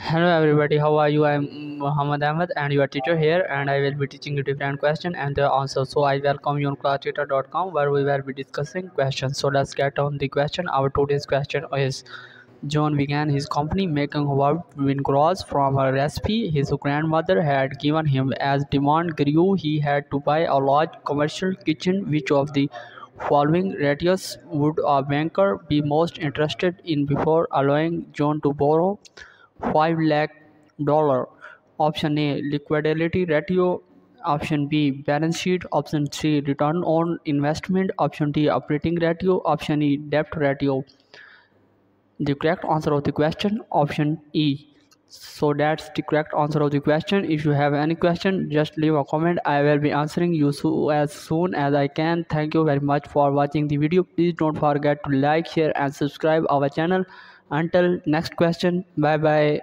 Hello everybody, how are you? I'm Muhammad Ahmed and your teacher here and I will be teaching you different question and their answer So I welcome you on classtheta.com where we will be discussing questions. So let's get on the question. Our today's question is John began his company making grows from a recipe his grandmother had given him. As demand grew, he had to buy a large commercial kitchen. Which of the following ratios would a banker be most interested in before allowing John to borrow 5 lakh dollar? Option A liquidity ratio. Option B balance sheet. Option C return on investment. Option D operating ratio. Option E debt ratio the correct answer of the question option e so that's the correct answer of the question if you have any question just leave a comment i will be answering you so as soon as i can thank you very much for watching the video please don't forget to like share and subscribe our channel until next question bye bye